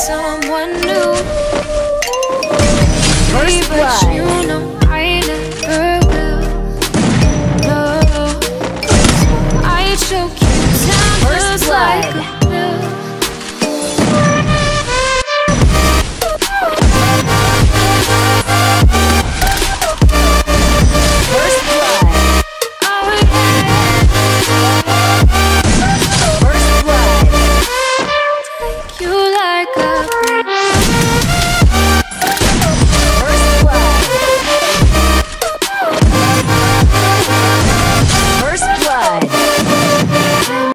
someone new. First blood. You know I never will. No, I choke you down First blood. Like